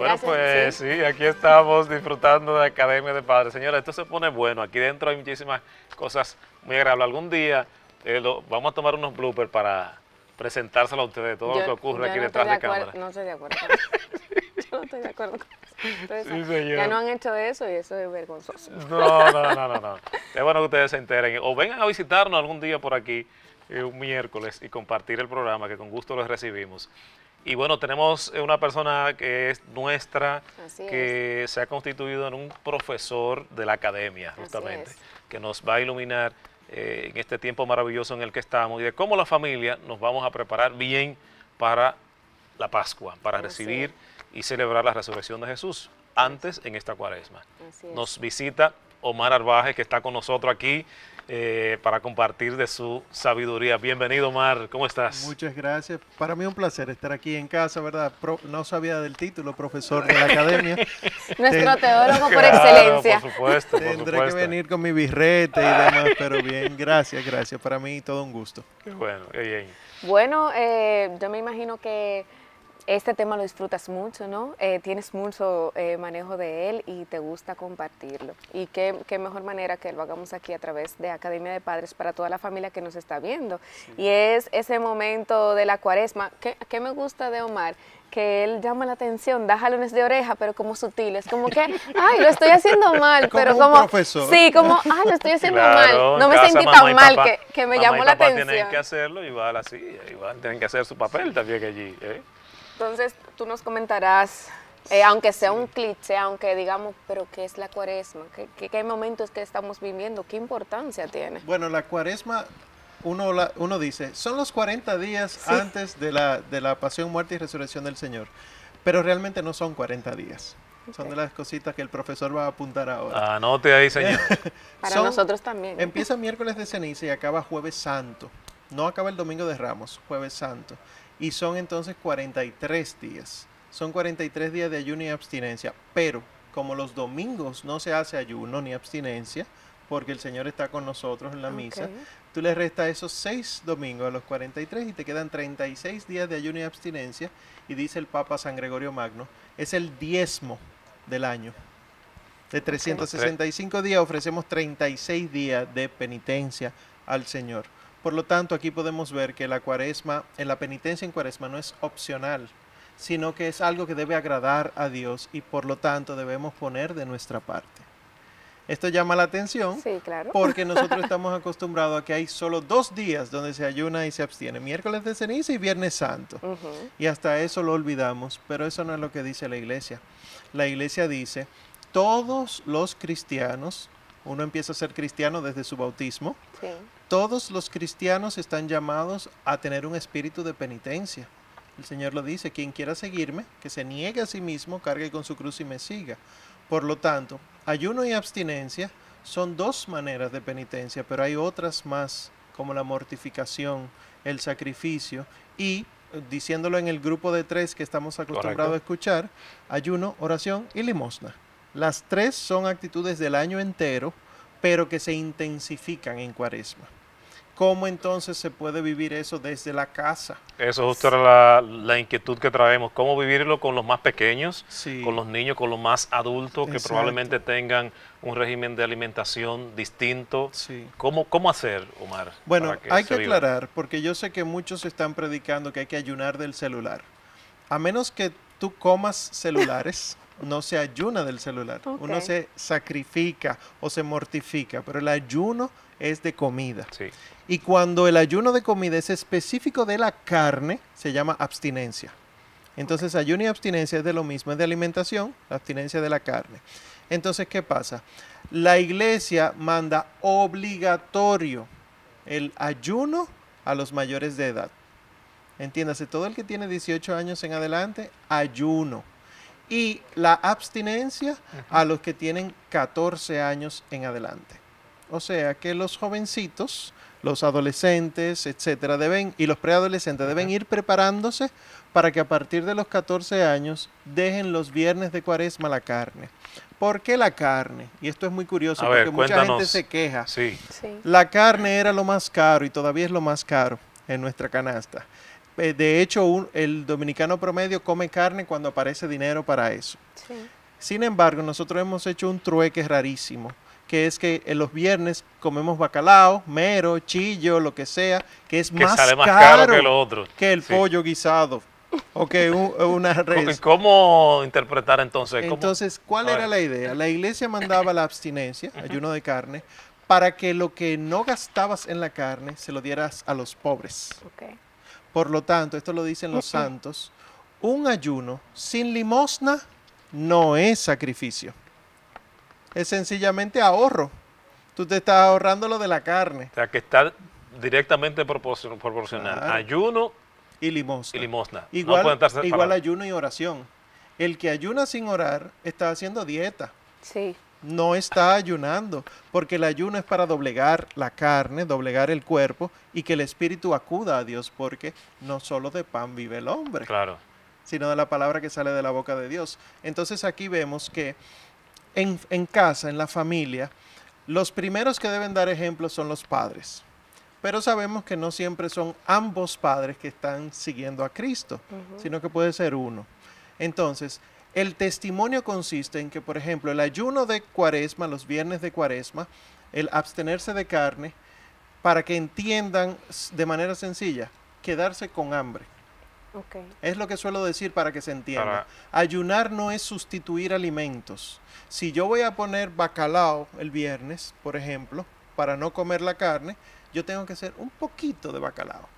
Bueno, pues sí. aquí estamos disfrutando de Academia de Padres. Señora, esto se pone bueno. Aquí dentro hay muchísimas cosas muy agradables. Algún día eh, vamos a tomar unos bloopers para presentárselo a ustedes, todo lo que ocurre aquí detrás de, cámara. No estoy de acuerdo. yo no estoy de acuerdo con eso. Ya no han hecho eso y eso es vergonzoso. No, no, no, no, no. Es bueno que ustedes se enteren. O vengan a visitarnos algún día por aquí, eh, un miércoles, y compartir el programa, que con gusto los recibimos. Y bueno, tenemos una persona que es nuestra, que se ha constituido en un profesor de la academia, justamente, que nos va a iluminar eh, en este tiempo maravilloso en el que estamos y de cómo la familia nos vamos a preparar bien para la Pascua, para recibir y celebrar la resurrección de Jesús antes en esta cuaresma. Nos visita Omar Arbaje, que está con nosotros aquí eh, para compartir de su sabiduría. Bienvenido, Omar. ¿Cómo estás? Muchas gracias. Para mí un placer estar aquí en casa, ¿verdad? no sabía del título, profesor de la academia. Nuestro teólogo por excelencia. Por supuesto. Tendré que venir con mi birrete y demás, pero bien, gracias, gracias. Para mí todo un gusto. Qué bueno, qué bien. Bueno, eh, yo me imagino que este tema lo disfrutas mucho, ¿no? Eh, tienes mucho eh, manejo de él y te gusta compartirlo. Y qué, mejor manera que lo hagamos aquí a través de Academia de Padres para toda la familia que nos está viendo. Y es ese momento de la cuaresma. ¿Qué, me gusta de Omar? que él llama la atención, da jalones de oreja, pero como sutiles, como que, ay, lo estoy haciendo mal, pero como, sí, como, ay, lo estoy haciendo mal, no me sentí tan mal que, que, me llamó la atención. tienen que hacerlo, igual así, igual tienen que hacer su papel también allí, ¿eh? Entonces, tú nos comentarás, eh, aunque sea un cliché, aunque digamos, pero ¿qué es la cuaresma? ¿Qué, qué, momentos que estamos viviendo? ¿Qué importancia tiene? Bueno, la cuaresma, uno, uno dice, son los 40 días antes de la, de la pasión, muerte y resurrección del Señor, pero realmente no son 40 días. Son de las cositas que el profesor va a apuntar ahora. Anote ahí, señor. Para nosotros también. Empieza miércoles de ceniza y acaba jueves santo. No acaba el domingo de Ramos, jueves santo y son entonces 43 días. Son 43 días de ayuno y abstinencia, pero como los domingos no se hace ayuno ni abstinencia, porque el Señor está con nosotros en la misa, tú le restas esos 6 domingos a los 43 y te quedan 36 días de ayuno y abstinencia, y dice el Papa San Gregorio Magno, es el diezmo del año. De 365 días ofrecemos 36 días de penitencia al Señor. Por lo tanto, aquí podemos ver que la cuaresma, en la penitencia en cuaresma no es opcional, sino que es algo que debe agradar a Dios y por lo tanto debemos poner de nuestra parte. Esto llama la atención porque nosotros estamos acostumbrados a que hay solo dos días donde se ayuna y se abstiene, miércoles de ceniza y viernes santo. Y hasta eso lo olvidamos, pero eso no es lo que dice la iglesia. La iglesia dice, todos los cristianos, uno empieza a ser cristiano desde su bautismo, todos los cristianos están llamados a tener un espíritu de penitencia. El Señor lo dice, quien quiera seguirme, que se niegue a sí mismo, cargue con su cruz y me siga. Por lo tanto, ayuno y abstinencia son dos maneras de penitencia, pero hay otras más, como la mortificación, el sacrificio y, diciéndolo en el grupo de tres que estamos acostumbrados a escuchar, ayuno, oración y limosna. Las tres son actitudes del año entero, pero que se intensifican en cuaresma. ¿Cómo entonces se puede vivir eso desde la casa? Eso justo era la, inquietud que traemos, cómo vivirlo con los más pequeños, con los niños, con los más adultos que probablemente tengan un régimen de alimentación distinto. Sí. ¿Cómo, ¿Cómo hacer, Omar? Bueno, hay que aclarar, porque yo sé que muchos están predicando que hay que ayunar del celular. A menos que tú comas celulares, no se ayuna del celular. Uno se sacrifica o se mortifica, pero el ayuno es de comida. Y cuando el ayuno de comida es específico de la carne, se llama abstinencia. Entonces, ayuno y abstinencia es de lo mismo, es de alimentación, la abstinencia de la carne. Entonces, ¿qué pasa? La iglesia manda obligatorio el ayuno a los mayores de edad. Entiéndase, todo el que tiene 18 años en adelante, ayuno. Y la abstinencia a los que tienen 14 años en adelante. O sea que los jovencitos, los adolescentes, etcétera, deben, y los preadolescentes deben ir preparándose para que a partir de los 14 años dejen los viernes de cuaresma la carne. ¿Por qué la carne? Y esto es muy curioso porque mucha gente se queja. La carne era lo más caro y todavía es lo más caro en nuestra canasta. Eh, De hecho, un- el dominicano promedio come carne cuando aparece dinero para eso. Sí. Sin embargo, nosotros hemos hecho un trueque rarísimo, que es que en los viernes comemos bacalao, mero, chillo, lo que sea, que es Que más, sale más caro, caro que lo otro. que el Sí. pollo guisado o que un- una ¿Cómo- res. ¿Cómo interpretar entonces? ¿Cómo- Entonces, ¿cuál era la idea? La iglesia mandaba la abstinencia, ayuno de carne, para que lo que no gastabas en la carne se lo dieras a los pobres. Ok. Por lo tanto, esto lo dicen los santos, un ayuno sin limosna no es sacrificio. Es sencillamente ahorro. Tú te estás ahorrando lo de la carne O sea, que está directamente proporcion- proporcional. Claro. Ayuno y limosna. y limosna. Igual, igual ayuno y oración. El que ayuna sin orar está haciendo dieta. Sí. No está ayunando, porque el ayuno es para doblegar la carne, doblegar el cuerpo y que el espíritu acuda a Dios, porque no solo de pan vive el hombre, Claro. sino de la palabra que sale de la boca de Dios. Entonces aquí vemos que en, en casa, en la familia, los primeros que deben dar ejemplo son los padres. Pero sabemos que no siempre son ambos padres que están siguiendo a Cristo, sino que puede ser uno. Entonces, el testimonio consiste en que, por ejemplo, el ayuno de cuaresma, los viernes de cuaresma, el abstenerse de carne, para que entiendan de manera sencilla, quedarse con hambre. Ok. Es lo que suelo decir para que se entienda. Para- Ayunar no es sustituir alimentos. Si yo voy a poner bacalao el viernes, por ejemplo, para no comer la carne, yo tengo que hacer un poquito de bacalao.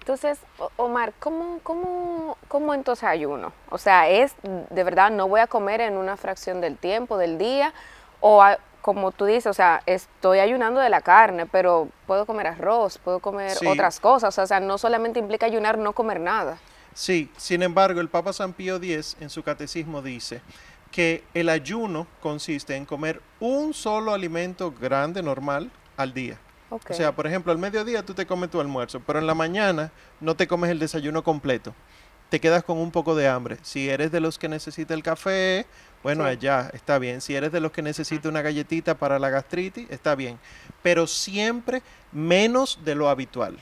Entonces, Omar, ¿cómo, cómo, ¿cómo entonces ayuno? O sea, es de verdad, no voy a comer en una fracción del tiempo, del día, o a- como tú dices, o sea, estoy ayunando de la carne, pero puedo comer arroz, puedo comer Sí. otras cosas, o sea, no solamente implica ayunar no comer nada. Sí, sin embargo, el Papa San Pío X en su catecismo dice que el ayuno consiste en comer un solo alimento grande, normal, al día. O sea, por ejemplo, al mediodía tú te comes tu almuerzo, pero en la mañana no te comes el desayuno completo. Te quedas con un poco de hambre. Si eres de los que necesita el café, bueno, Sí. allá está bien. Si eres de los que necesita una galletita para la gastritis, está bien. Pero siempre menos de lo habitual.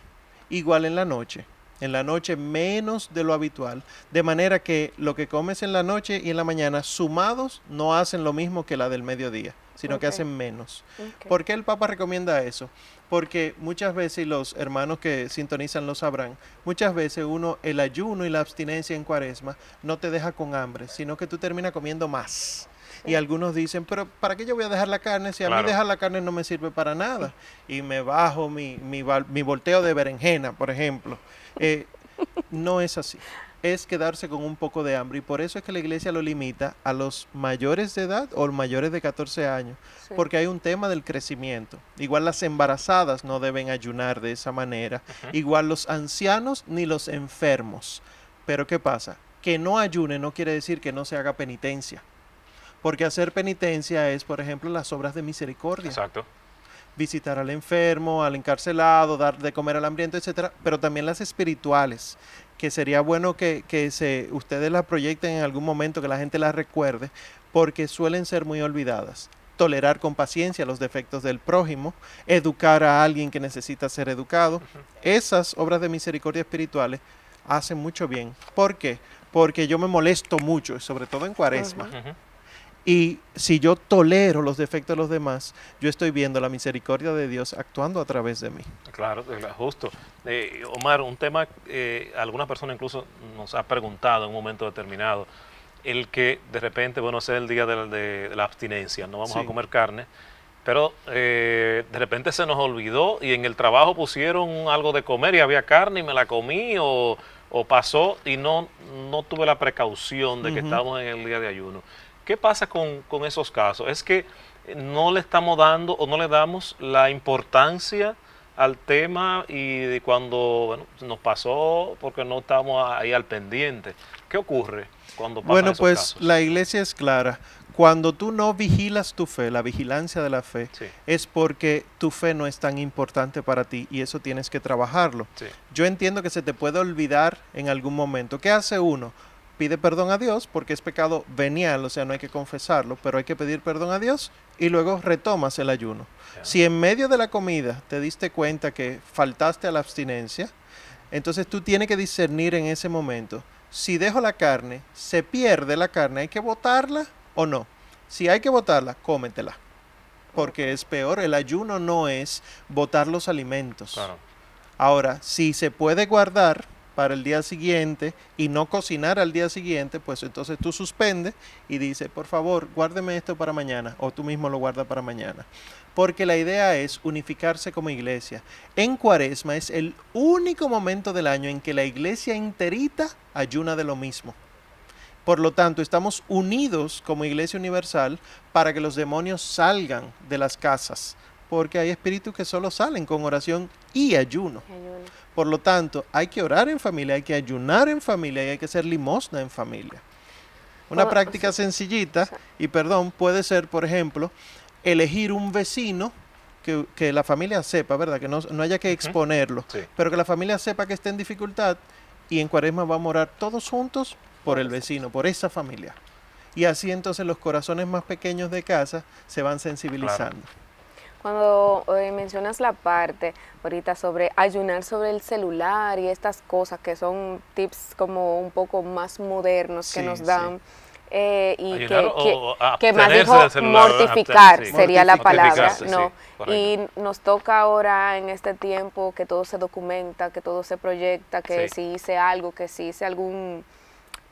Igual en la noche. En la noche menos de lo habitual. De manera que lo que comes en la noche y en la mañana sumados no hacen lo mismo que la del mediodía, sino que hacen menos. Ok. ¿Por qué el Papa recomienda eso? Porque muchas veces, y los hermanos que sintonizan lo sabrán, muchas veces uno, el ayuno y la abstinencia en cuaresma no te deja con hambre, sino que tú terminas comiendo más. Y algunos dicen, pero ¿para qué yo voy a dejar la carne si a Claro. mí dejar la carne no me sirve para nada? Y me bajo mi, mi, mi volteo de berenjena, por ejemplo. Eh, no es así. Es quedarse con un poco de hambre. Y por eso es que la iglesia lo limita a los mayores de edad o los mayores de 14 años Sí. porque hay un tema del crecimiento. Igual las embarazadas no deben ayunar de esa manera, igual los ancianos ni los enfermos. Pero ¿qué pasa? Que no ayune no quiere decir que no se haga penitencia. Porque hacer penitencia es, por ejemplo, las obras de misericordia. Exacto. Visitar al enfermo, al encarcelado, dar de comer al hambriento, etcétera, pero también las espirituales, que sería bueno que, que se, ustedes las proyecten en algún momento, que la gente las recuerde, porque suelen ser muy olvidadas. Tolerar con paciencia los defectos del prójimo, educar a alguien que necesita ser educado. Esas obras de misericordia espirituales hacen mucho bien. ¿Por qué? Porque yo me molesto mucho, sobre todo en cuaresma. Y si yo tolero los defectos de los demás, yo estoy viendo la misericordia de Dios actuando a través de mí. Claro, justo. Eh, Omar, un tema, eh, alguna persona incluso nos ha preguntado en un momento determinado, el que de repente, bueno, sea el día de la, de la abstinencia, no vamos a comer carne, pero eh, de repente se nos olvidó y en el trabajo pusieron algo de comer y había carne y me la comí o, o pasó y no, no tuve la precaución de que estábamos en el día de ayuno. ¿Qué pasa con, con esos casos? Es que no le estamos dando o no le damos la importancia al tema y de cuando bueno, nos pasó porque no estamos ahí al pendiente. ¿Qué ocurre cuando pasan Bueno, esos pues casos? la iglesia es clara. Cuando tú no vigilas tu fe, la vigilancia de la fe, Sí, es porque tu fe no es tan importante para ti y eso tienes que trabajarlo. sí, Yo entiendo que se te puede olvidar en algún momento. ¿Qué hace uno? Pide perdón a Dios porque es pecado venial, o sea, no hay que confesarlo, pero hay que pedir perdón a Dios y luego retomas el ayuno. Si en medio de la comida te diste cuenta que faltaste a la abstinencia, Entonces tú tienes que discernir en ese momento. Si dejo la carne, se pierde la carne, ¿hay que botarla o no? Si hay que botarla, cómetela. Porque es peor, el ayuno no es botar los alimentos. Claro. Ahora, si se puede guardar para el día siguiente y no cocinar al día siguiente, pues entonces tú suspendes y dices, por favor, guárdeme esto para mañana, o tú mismo lo guardas para mañana. Porque la idea es unificarse como iglesia. En cuaresma es el único momento del año en que la iglesia enterita ayuna de lo mismo. Por lo tanto, estamos unidos como iglesia universal para que los demonios salgan de las casas, porque hay espíritus que solo salen con oración y ayuno. Ayuno. Por lo tanto, hay que orar en familia, hay que ayunar en familia y hay que hacer limosna en familia. Una Bueno, práctica sencillita, sí. y perdón, puede ser, por ejemplo, elegir un vecino que, que la familia sepa, ¿verdad? Que no, no haya que exponerlo, Sí. pero que la familia sepa que está en dificultad y en cuaresma vamos a orar todos juntos por el vecino, por esa familia. Y así entonces los corazones más pequeños de casa se van sensibilizando. Cuando eh, mencionas la parte ahorita sobre ayunar sobre el celular y estas cosas que son tips como un poco más modernos que Sí, nos sí. dan eh, y Ayunar que, o- que- o que más dijo celular, mortificar sí. sería la palabra, sí, ¿no? y nos toca ahora en este tiempo que todo se documenta, que todo se proyecta, que Sí. si hice algo, que si hice algún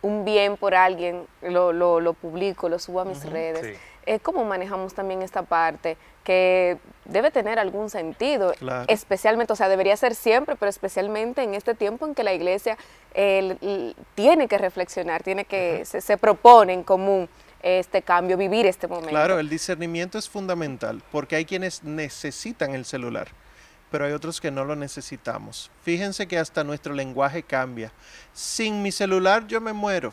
un bien por alguien, lo, lo, lo publico, lo subo a mis redes. Eh, ¿Cómo manejamos también esta parte que debe tener algún sentido? Claro. Especialmente, o sea, debería ser siempre, pero especialmente en este tiempo en que la iglesia eh, tiene que reflexionar, tiene que, se, se propone en común este cambio, vivir este momento. Claro, el discernimiento es fundamental porque hay quienes necesitan el celular, pero hay otros que no lo necesitamos. Fíjense que hasta nuestro lenguaje cambia. Sin mi celular yo me muero.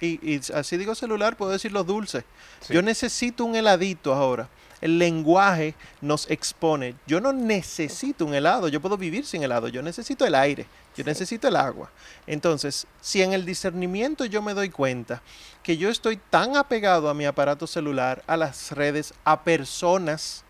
Y, y así digo celular, puedo decir los dulces. Sí. Yo necesito un heladito ahora. El lenguaje nos expone. Yo no necesito un helado, yo puedo vivir sin helado. Yo necesito el aire, yo necesito el agua. Entonces, si en el discernimiento yo me doy cuenta que yo estoy tan apegado a mi aparato celular, a las redes, a personas,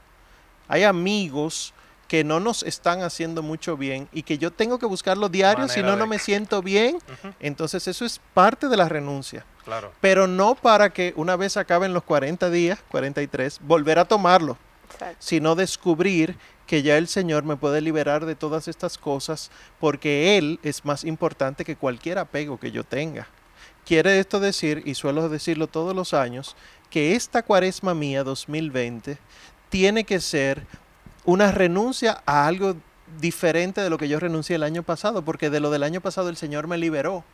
hay amigos que no nos están haciendo mucho bien y que yo tengo que buscarlo diario, si no, no me siento bien. Entonces, eso es parte de la renuncia Claro. pero no para que una vez acaben los 40 días, 43, volver a tomarlo, Exacto. sino descubrir que ya el Señor me puede liberar de todas estas cosas porque Él es más importante que cualquier apego que yo tenga. Quiere esto decir, y suelo decirlo todos los años, que esta cuaresma mía 2020 tiene que ser una renuncia a algo diferente de lo que yo renuncié el año pasado, porque de lo del año pasado el Señor me liberó.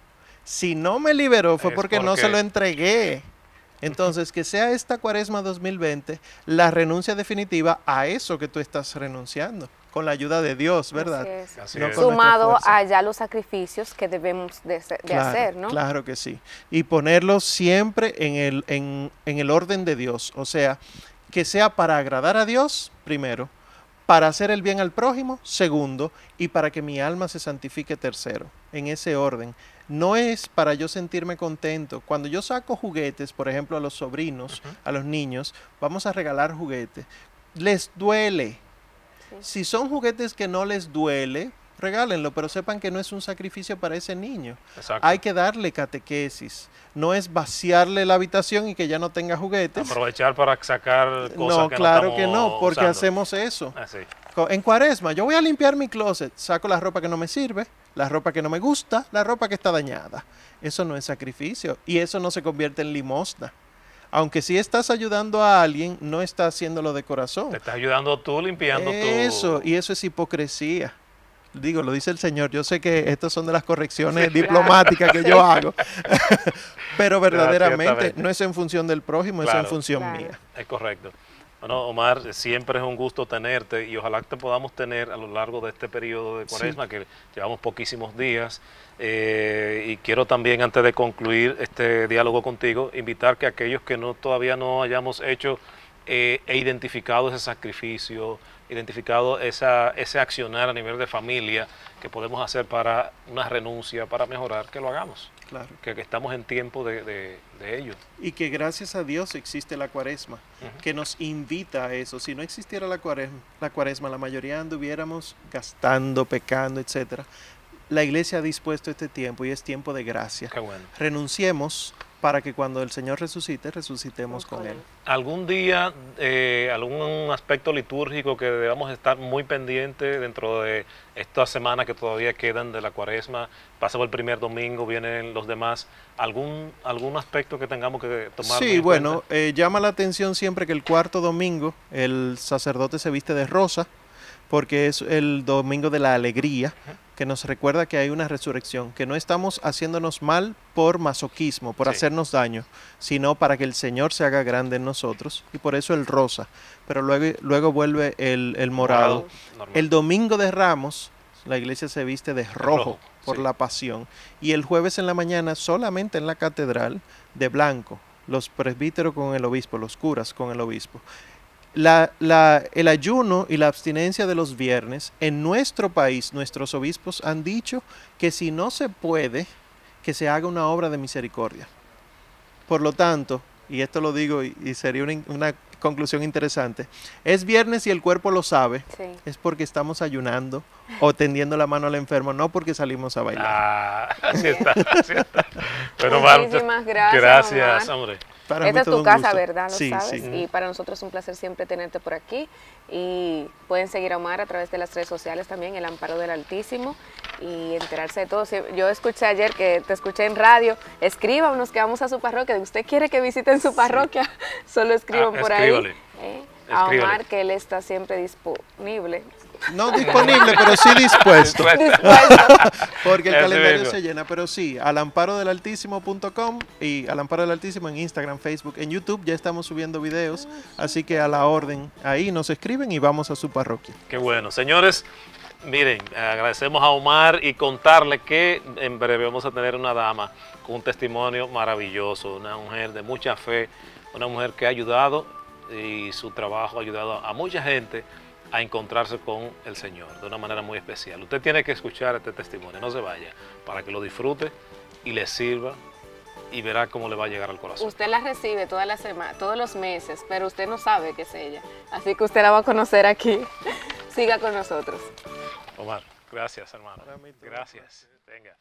Si no me liberó fue porque, no se lo entregué. Entonces, que sea esta cuaresma 2020 la renuncia definitiva a eso que tú estás renunciando, con la ayuda de Dios, ¿verdad? Así es. Así No es. con nuestra Sumado a ya los sacrificios que debemos de, se- de Claro, hacer, ¿no? Claro que sí. Y ponerlo siempre en el, en, en el orden de Dios. O sea, que sea para agradar a Dios, primero, para hacer el bien al prójimo, segundo, y para que mi alma se santifique, tercero. En ese orden. No es para yo sentirme contento. Cuando yo saco juguetes, por ejemplo, a los sobrinos, a los niños, vamos a regalar juguetes. Les duele. Sí. Si son juguetes que no les duele, regálenlo, pero sepan que no es un sacrificio para ese niño. Exacto. Hay que darle catequesis. No es vaciarle la habitación y que ya no tenga juguetes. Aprovechar para sacar cosas No, que claro no que no, porque usando. hacemos eso. Así. Co- En cuaresma, yo voy a limpiar mi closet, saco la ropa que no me sirve, la ropa que no me gusta, la ropa que está dañada. Eso no es sacrificio y eso no se convierte en limosna. Aunque si estás ayudando a alguien, no estás haciéndolo de corazón. Te estás ayudando tú limpiando tu... Eso, y eso es hipocresía. Digo, lo dice el Señor. Yo sé que estas son de las correcciones diplomáticas que yo hago. Pero verdaderamente no es en función del prójimo, es en función Claro. mía. Es correcto. Bueno, Omar, siempre es un gusto tenerte y ojalá te podamos tener a lo largo de este periodo de Sí. cuaresma, que llevamos poquísimos días. Eh, y quiero también, antes de concluir este diálogo contigo, invitar que aquellos que no todavía no hayamos hecho eh, e identificado ese sacrificio, identificado esa, ese accionar a nivel de familia que podemos hacer para una renuncia, para mejorar, que lo hagamos. Claro. Que, que estamos en tiempo de, de, de ello. Y que gracias a Dios existe la cuaresma, que nos invita a eso. Si no existiera la cuaresma, la cuaresma, la mayoría anduviéramos gastando, pecando, etcétera. la iglesia ha dispuesto este tiempo y es tiempo de gracia. Qué bueno. Renunciemos para que cuando el Señor resucite, resucitemos con Él. ¿Algún día, eh, algún aspecto litúrgico que debamos estar muy pendiente dentro de estas semanas que todavía quedan de la cuaresma? Pasamos el primer domingo, vienen los demás. ¿Algún, algún aspecto que tengamos que tomar? Sí, bueno, eh, llama la atención siempre que el cuarto domingo el sacerdote se viste de rosa porque es el domingo de la alegría, que nos recuerda que hay una resurrección, que no estamos haciéndonos mal por masoquismo, por hacernos daño, sino para que el Señor se haga grande en nosotros, y por eso el rosa, pero luego, luego vuelve el, morado. el domingo de Ramos, la iglesia se viste de rojo, por la pasión, y el jueves en la mañana solamente en la catedral de blanco, los presbíteros con el obispo, los curas con el obispo la, el ayuno y la abstinencia de los viernes, en nuestro país, nuestros obispos han dicho que si no se puede, que se haga una obra de misericordia. Por lo tanto, y esto lo digo y, sería una, conclusión interesante, es viernes y el cuerpo lo sabe, es porque estamos ayunando o tendiendo la mano al enfermo, no porque salimos a bailar. Ah, está, Pero Muchísimas gracias. Gracias, hombre. Esta es tu casa, ¿verdad? Lo sabes. Y para nosotros es un placer siempre tenerte por aquí. Y pueden seguir a Omar a través de las redes sociales también, El Amparo del Altísimo, y enterarse de todo. Yo escuché ayer que te escuché en radio, escríbanos que vamos a su parroquia. Usted quiere que visiten su parroquia, solo escriban ah, por ahí. ¿eh? A Omar, que él está siempre disponible. No disponible, pero sí dispuesto. Porque el calendario se llena. Pero sí, alamparodelaltísimo.com y Alamparo del Altísimo en Instagram, Facebook, en YouTube ya estamos subiendo videos. Así que a la orden, ahí nos escriben y vamos a su parroquia. Qué bueno. Señores, miren, agradecemos a Omar y contarle que en breve vamos a tener una dama con un testimonio maravilloso, una mujer de mucha fe, una mujer que ha ayudado y su trabajo ha ayudado a mucha gente a encontrarse con el Señor de una manera muy especial. Usted tiene que escuchar este testimonio, no se vaya, para que lo disfrute y le sirva y verá cómo le va a llegar al corazón. Usted la recibe toda la semana, todos los meses, pero usted no sabe que es ella. Así que usted la va a conocer aquí. Siga con nosotros. Omar, gracias hermano. Gracias. Venga.